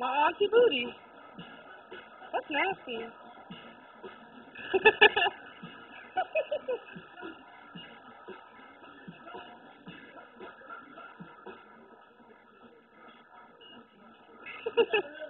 My auntie booty. That's nasty.